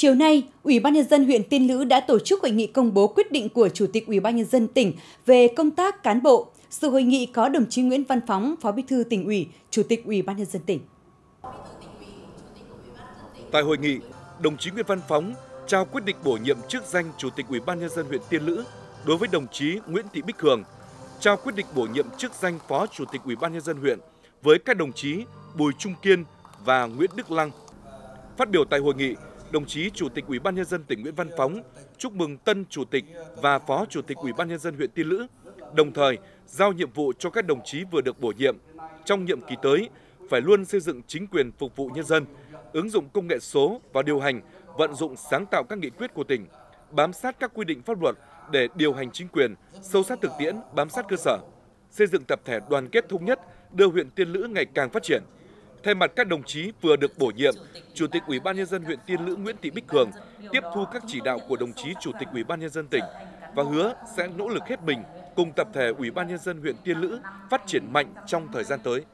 Chiều nay, Ủy ban nhân dân huyện Tiên Lữ đã tổ chức hội nghị công bố quyết định của Chủ tịch Ủy ban nhân dân tỉnh về công tác cán bộ. Sự hội nghị có đồng chí Nguyễn Văn Phóng, Phó Bí thư tỉnh ủy, Chủ tịch Ủy ban nhân dân tỉnh. Tại hội nghị, đồng chí Nguyễn Văn Phóng trao quyết định bổ nhiệm chức danh Chủ tịch Ủy ban nhân dân huyện Tiên Lữ đối với đồng chí Nguyễn Thị Bích Hường, trao quyết định bổ nhiệm chức danh Phó Chủ tịch Ủy ban nhân dân huyện với các đồng chí Bùi Trung Kiên và Nguyễn Đức Lăng. Phát biểu tại hội nghị, đồng chí Chủ tịch Ủy ban nhân dân tỉnh Nguyễn Văn Phóng chúc mừng tân chủ tịch và phó chủ tịch Ủy ban nhân dân huyện Tiên Lữ, đồng thời giao nhiệm vụ cho các đồng chí vừa được bổ nhiệm trong nhiệm kỳ tới phải luôn xây dựng chính quyền phục vụ nhân dân, ứng dụng công nghệ số và điều hành, vận dụng sáng tạo các nghị quyết của tỉnh, bám sát các quy định pháp luật để điều hành chính quyền, sâu sát thực tiễn, bám sát cơ sở, xây dựng tập thể đoàn kết thống nhất, đưa huyện Tiên Lữ ngày càng phát triển. Thay mặt các đồng chí vừa được bổ nhiệm, Chủ tịch Ủy ban nhân dân huyện Tiên Lữ Nguyễn Thị Bích Cường tiếp thu các chỉ đạo của đồng chí Chủ tịch Ủy ban nhân dân tỉnh và hứa sẽ nỗ lực hết mình cùng tập thể Ủy ban nhân dân huyện Tiên Lữ phát triển mạnh trong thời gian tới.